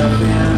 up